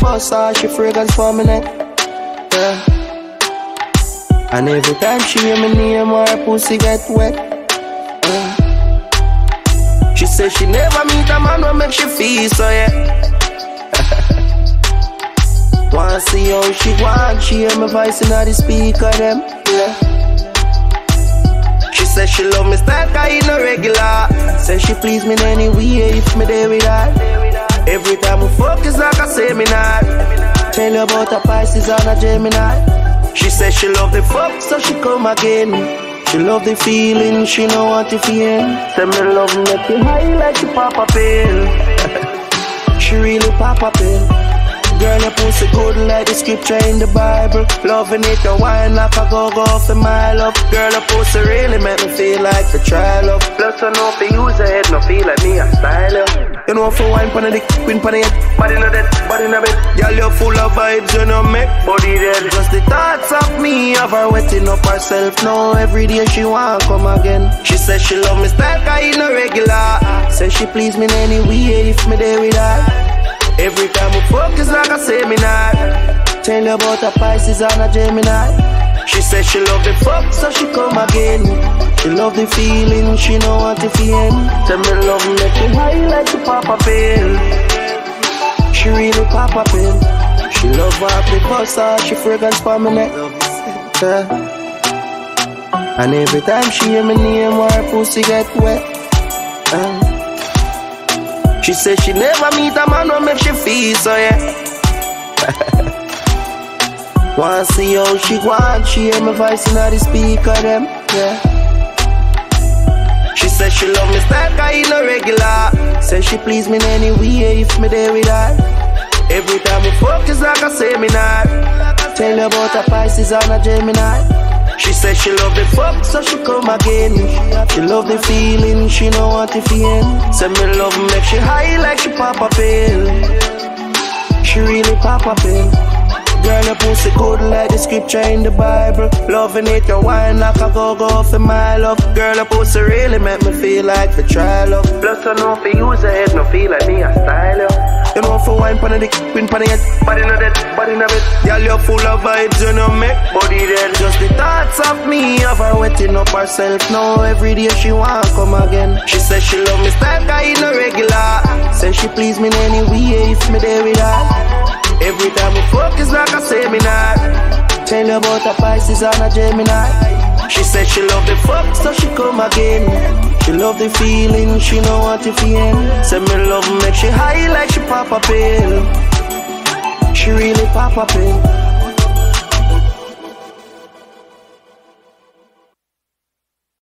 bust her, ah, she fragrance for me neck. Yeah. And every time she hear me name, her pussy get wet. Yeah. She say she never meet a man who make she feel so yeah. Wanna see how she want, she hear my voice in the speaker them. Yeah. She say she love me style, cause he no regular. Say she please me in any way if me there with her. Every time we focus like I me not. Tell you about a Pisces and a Gemini. She say she love the fuck, so she come again. She love the feeling, she know what to feel. Say me love make you high like you pop a pill. she really pop a pill. Girl, your pussy good like the scripture in the Bible. Loving it, the wine like a go go off in my love. Girl, your pussy really make me feel like the trial of. Plus, I know if you your head, no feel like me, a style know, for wine pon the queen the head, body no dead, body no bed. Girl, you're full of vibes, you know, make body dead. Just the thoughts of me, of her wetting up herself. Now every day she want come again. She says she love me style, cause he no regular. Say she please me in any way if me there with her. Every time we focus like me not Tell you about a Pisces and a Gemini She said she love the fuck so she come again She love the feeling, she know what to feel Tell me love make she high like a pill She really pop a pill She love her because her, she fragrance for me neck. And every time she hear me name her pussy get wet uh. She said she never meet a man who make she feel so yeah. Wanna see how she want, she hear my voice in the speaker them, yeah. She said she love me style cause he no regular. Say she please me in any way if me there with her. Every time we focus like a not. Tell her about a Pisces and a Gemini. She said she love the fuck, so she come again. She love the feeling, she know what to feel. Say me love make she high like she pop a pill. She really pop a pill. Girl, your pussy good like the scripture in the Bible. Loving it, your wine like a go go for my love. Girl, your pussy really make me feel like the trial of. Plus, I know if you use your head, no feel like me, a style of. You know for wine pon the dick, pon the head, body no dead, body no bed. Girl, you're full of vibes, you know make body dead. Just the thoughts of me, of her wetting up herself. Now every day she wanna come again. She says she love me style, guy no regular. Say she please me in any way if me there with her. Every time we fuck, focus like me not. Tell her about a Pisces and a Gemini. She said she love the fuck, so she come again. She love the feeling, she know what to feel. Say me love make she high like she pop a pill. She really pop a pill.